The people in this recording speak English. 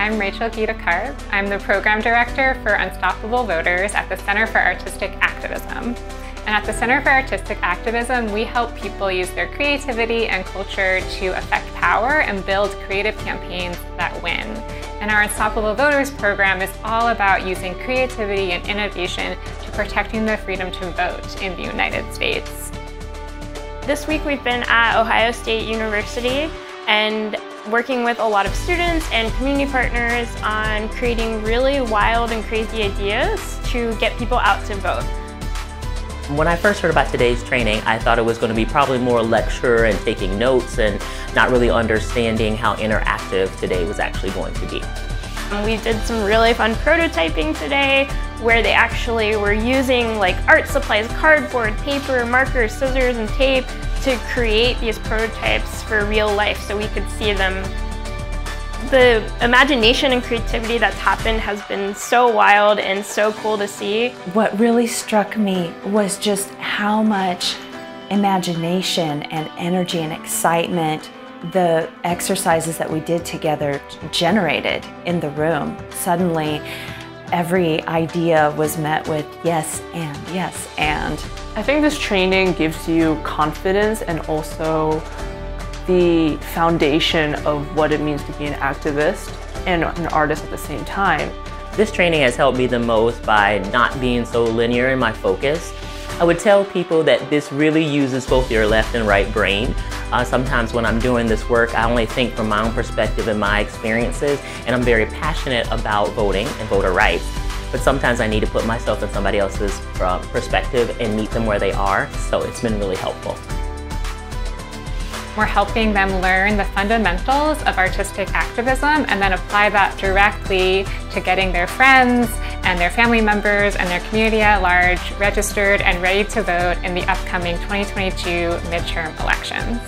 I'm Rachel Gita Karp. I'm the Program Director for Unstoppable Voters at the Center for Artistic Activism. And at the Center for Artistic Activism, we help people use their creativity and culture to affect power and build creative campaigns that win. And our Unstoppable Voters program is all about using creativity and innovation to protecting the freedom to vote in the United States. This week we've been at Ohio State University and working with a lot of students and community partners on creating really wild and crazy ideas to get people out to vote. When I first heard about today's training, I thought it was going to be probably more lecture and taking notes and not really understanding how interactive today was actually going to be. We did some really fun prototyping today where they actually were using like art supplies, cardboard, paper, markers, scissors, and tape to create these prototypes for real life so we could see them. The imagination and creativity that's happened has been so wild and so cool to see. What really struck me was just how much imagination and energy and excitement the exercises that we did together generated in the room. Suddenly, every idea was met with yes and yes and. I think this training gives you confidence and also the foundation of what it means to be an activist and an artist at the same time. This training has helped me the most by not being so linear in my focus. I would tell people that this really uses both your left and right brain. Uh, sometimes when I'm doing this work, I only think from my own perspective and my experiences, and I'm very passionate about voting and voter rights. But sometimes I need to put myself in somebody else's uh, perspective and meet them where they are, so it's been really helpful. We're helping them learn the fundamentals of artistic activism and then apply that directly to getting their friends and their family members and their community at large registered and ready to vote in the upcoming 2022 midterm elections.